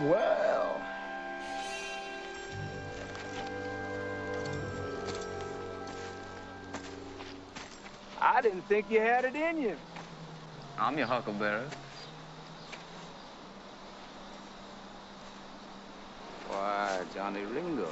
Well. I didn't think you had it in you. I'm your huckleberry. Why, Johnny Ringo.